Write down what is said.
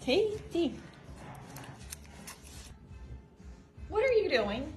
T, What are you doing?